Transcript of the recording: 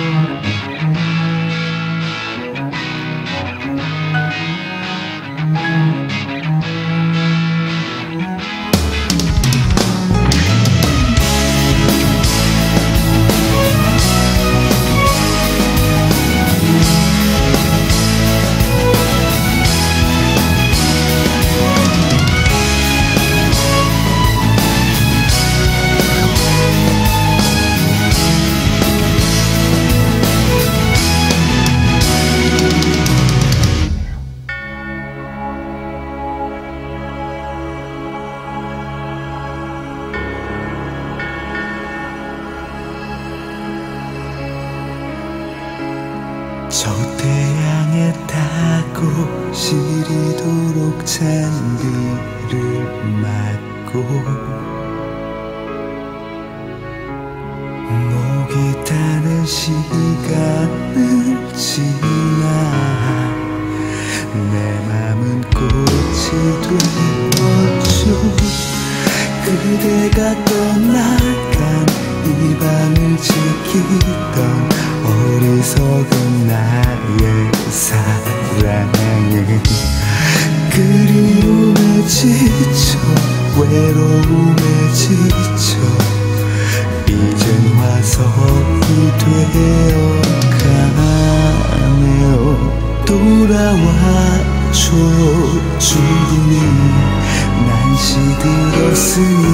Música 저 태양에 닿고 시리도록 잔디를 맞고 목이 타는 시간을 지나 내 맘은 꽃이 되었죠 그대가 떠나간 이 밤을 지키던 어리석은 사랑에 그리움에 지쳐 외로움에 지쳐. 이젠 화석이 되어가네요. 돌아와줘요 충분히 난 시들었으니